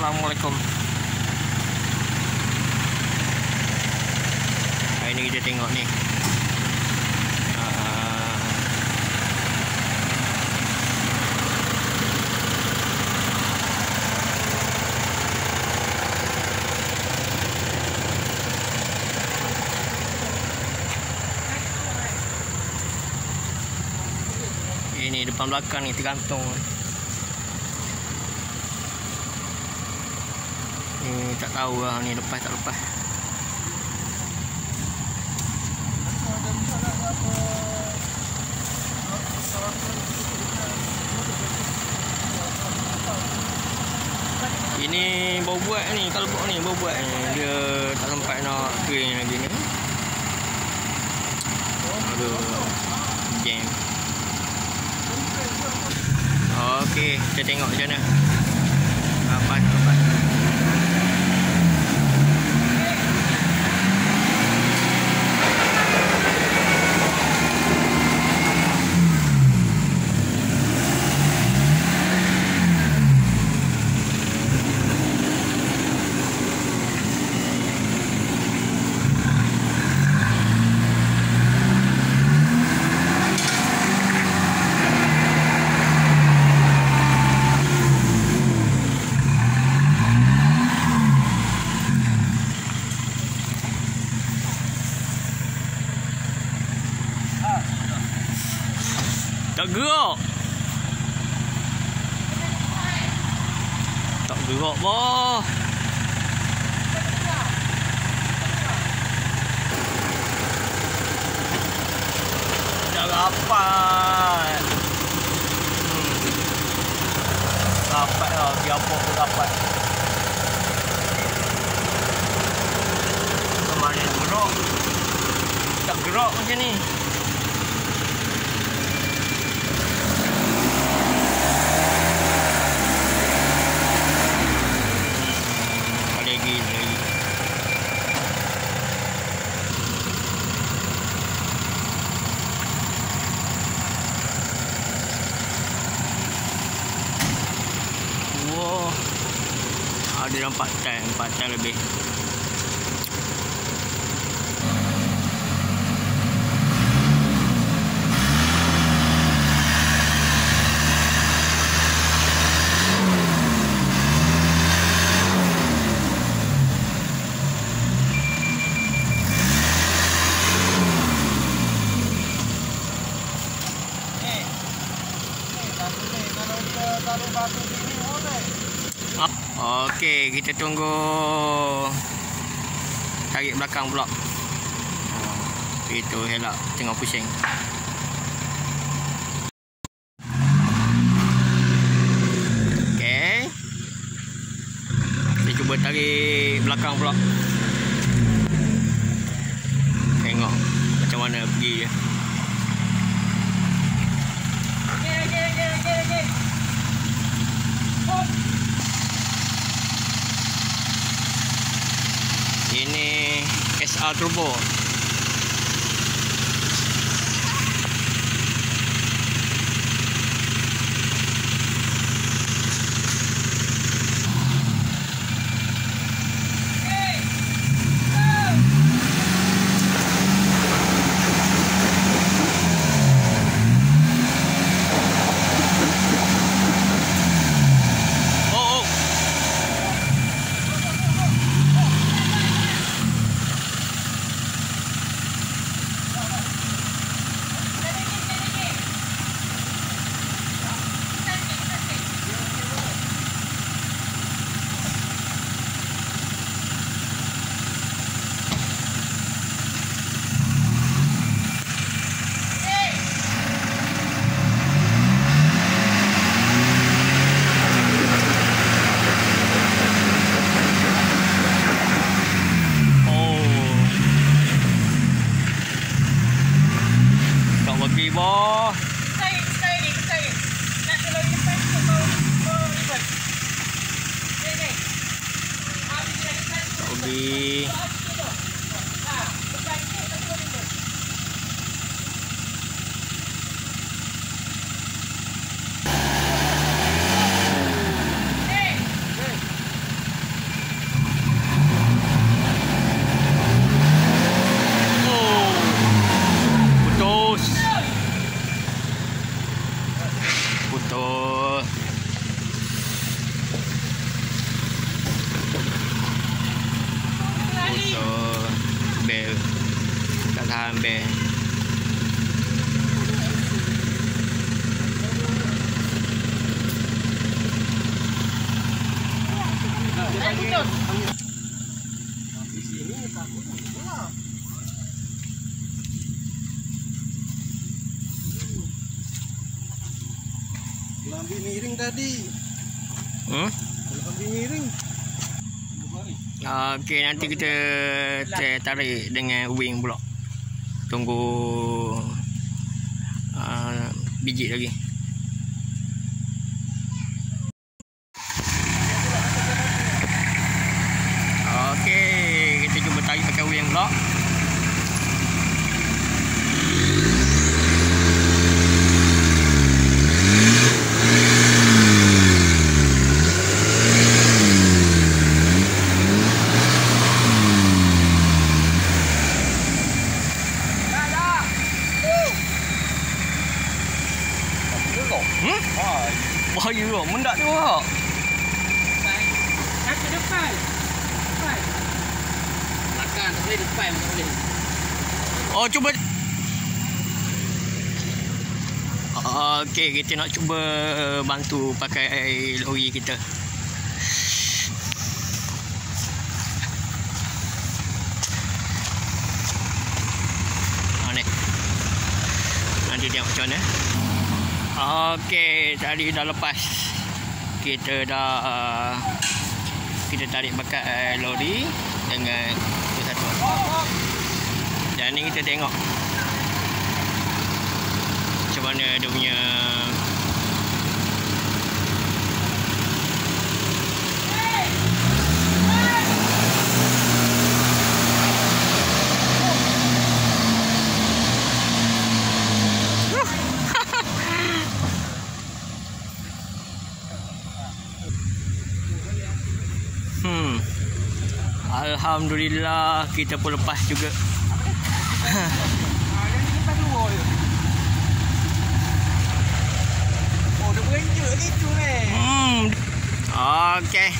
Assalamualaikum. Hari ni kita tengok ni. Ah, Ini depan belakang ni tergantung. Ni tak tahu lah ni lepas tak lepas. Ini baru buat ni kalau buat ni baru buat ni dia tak sempat nak train lagi ni. Aduh. Jam. Okey, kita tengok macam mana. Apa apa. Gerak. Tak gerak bah. Tak rapat. Hmm. Rapat lah. Apa pun rapat. Kemana gerak? Tak gerak macam ni. Dalam 4 tan, 4 tan lebih. Okey, kita tunggu tarik belakang pula. Oh, itu helak tengok pusing. Okey. Kita cuba tarik belakang pula. Tengok macam mana pergi dia. Ini SR Turbo. Oh, oh. Oh. Tak Nak kalau depan tu. Ni ni. Habis depan tu. Bagi. punto. Punto. Bè cả tham bè Thank you. Lambi miring tadi. Hmm? Lambi miring. Okey, nanti kita tarik dengan wing pula. Tunggu uh, biji lagi. Okey, kita cuba tarik pakai wing pula. Hmm? Bahaya ke? Mendak tu kak. Kaki depan. Depan. Belakang tak boleh depan tak boleh. Oh, cuba. Okey, kita nak cuba bantu pakai lori kita. Ha ni. Nanti tengok macam mana. Okey, tadi dah lepas. Kita dah uh, kita tarik pakai lori dengan tu satu. Dan ni kita tengok macam mana dia punya Hmm. Alhamdulillah kita pun lepas juga. Hmm. Okey.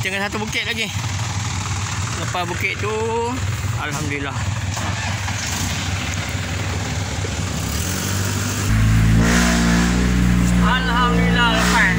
Tengah satu bukit lagi. Lepas bukit tu alhamdulillah. Alhamdulillah lepas.